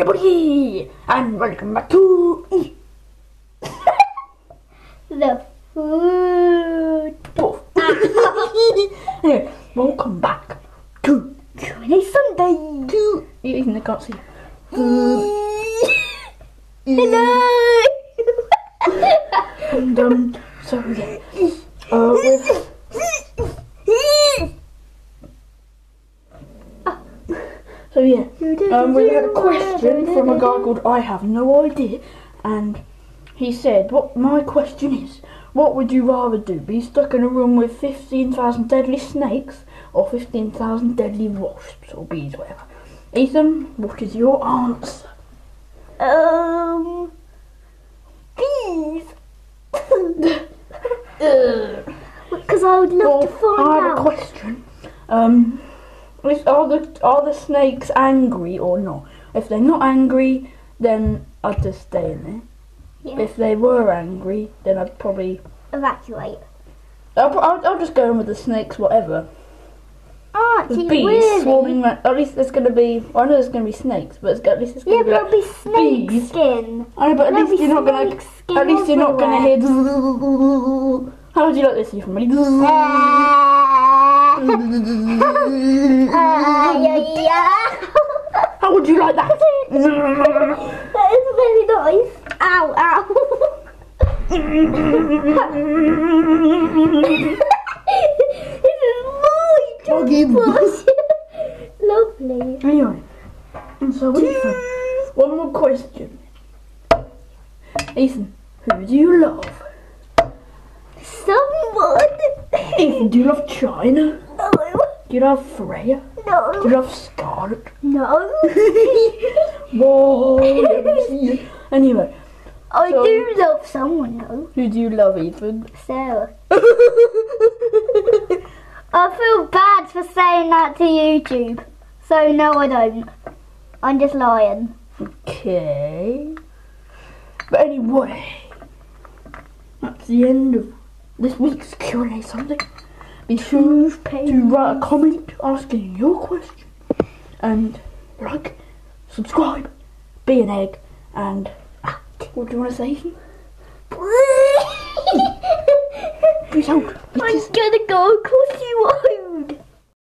everybody, and welcome back to The food. Puff. anyway, welcome back to Q&A Sunday. to even they can't see. Food. Hello. And um, so yeah, uh, with so yeah, um, we had a question from a guy called I have no idea, and he said, "What my question is, what would you rather do? Be stuck in a room with fifteen thousand deadly snakes, or fifteen thousand deadly wasps or bees, whatever?" Ethan, what is your answer? Um. Bees. Because I would love Well, to find out. I have a question. Um, is, are the are the snakes angry or not? If they're not angry, then I'd just stay in there. Yeah. If they were angry, then I'd probably Evacuate. I'll, I'll, I'll just go in with the snakes, whatever. Ah, There's bees really? swarming around. At least there's gonna be. I know there's gonna be snakes, but it's, at least it's gonna Yeah, be. but Like, it'll be snake bees. skin. I know, but at There'll least you're not gonna. snake skin At least you're not gonna everywhere. hear. How would you like this? Ah, yeah, yeah. How would you like that? That is very nice. Ow, ow. this is my toothbrush. Lovely. Anyway, and so Ethan, one more question. Ethan, who do you love? Someone. Ethan, do you love China? No. Do you love Freya? Do you No. love Scarlet? No. Whoa, let me see it. Anyway, I So- do love someone though. who do you love, Ethan? Sarah. I feel bad for saying that to YouTube. So no, I don't. I'm just lying. Okay. But anyway, that's the end of this week's Q&A Sunday. Be sure to write a comment asking your question. And like, subscribe, be an egg, and ah, what do you want to say? Peace out. I'm gonna go the road.